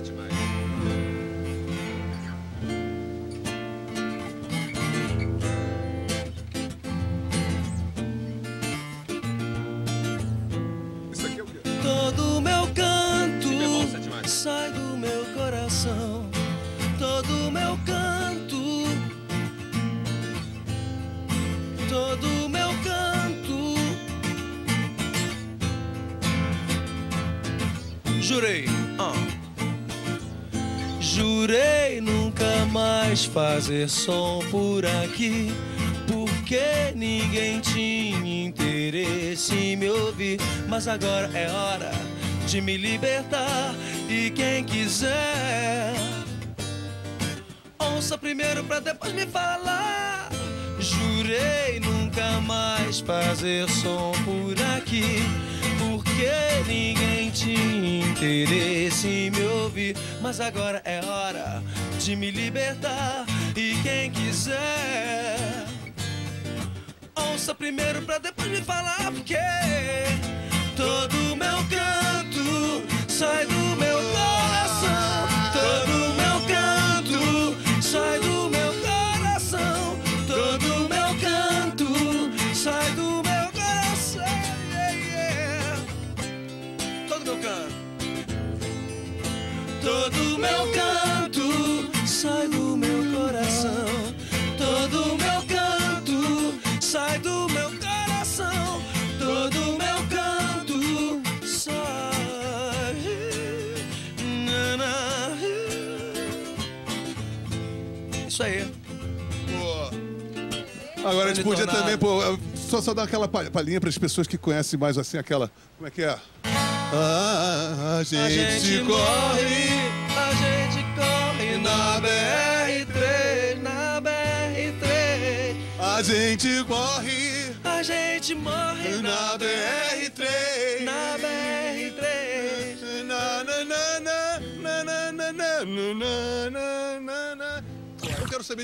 Sete mais. Isso aqui é o quê? Todo meu canto bemol, mais. sai do meu coração. Todo meu canto, todo meu canto. Jurei, ah. Jurei nunca mais fazer som por aqui. Porque ninguém tinha interesse em me ouvir. Mas agora é hora de me libertar. E quem quiser, ouça primeiro pra depois me falar. Jurei nunca mais fazer som por aqui. Porque ninguém tinha interesse em me ouvir. Mas agora é hora de me libertar. E quem quiser, ouça primeiro pra depois me falar. Porque Todo meu canto sai do meu coração. Todo meu canto sai do meu coração. Todo meu canto sai. Isso aí. Agora a gente podia também, pô, só, só dar aquela pa- palhinha para as pessoas que conhecem mais assim, aquela. Como é que é? Ah, a gente, A gente corre, A gente corre A gente morre na BR3. na BR3. Na, na, na, na, na, na, na, na, na, na, na, na. Eu quero saber